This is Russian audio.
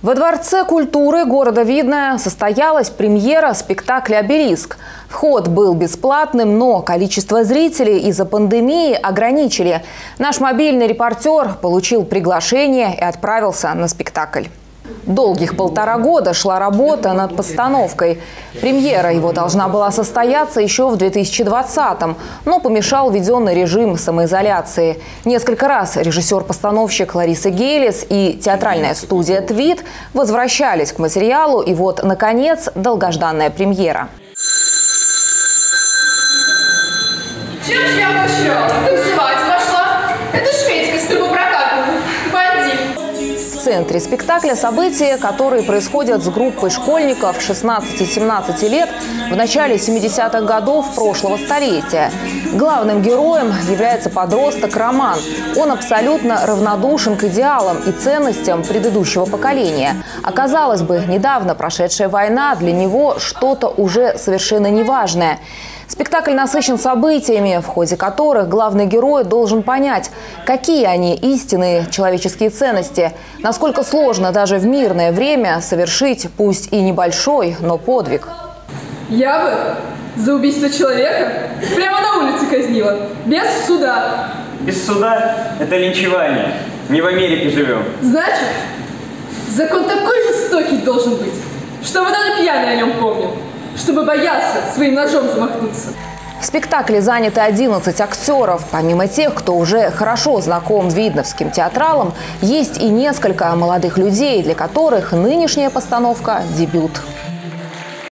Во Дворце культуры города Видное состоялась премьера спектакля «Обелиск». Вход был бесплатным, но количество зрителей из-за пандемии ограничили. Наш мобильный репортер получил приглашение и отправился на спектакль. Долгих полтора года шла работа над постановкой. Премьера его должна была состояться еще в 2020-м, но помешал введенный режим самоизоляции. Несколько раз режиссер-постановщик Лариса Гейлис и театральная студия «Твит» возвращались к материалу, и вот, наконец, долгожданная премьера. Чем я обучала? Танцевать пошла. Это ж Федька с трубопрокатом. Бандит. В центре спектакля события, которые происходят с группой школьников 16-17 лет в начале 70-х годов прошлого столетия. Главным героем является подросток Роман. Он абсолютно равнодушен к идеалам и ценностям предыдущего поколения. Оказалось бы, недавно прошедшая война для него что-то уже совершенно неважное. Спектакль насыщен событиями, в ходе которых главный герой должен понять, какие они истинные человеческие ценности, насколько сложно даже в мирное время совершить, пусть и небольшой, но подвиг. Я бы за убийство человека прямо на улице казнила. Без суда. Без суда это линчевание. Не в Америке живем. Значит, закон такой жестокий должен быть, чтобы даже пьяный о нем помнил. Чтобы боялся своим ножом замахнуться. В спектакле заняты 11 актеров. Помимо тех, кто уже хорошо знаком видновским театралам, есть и несколько молодых людей, для которых нынешняя постановка – дебют.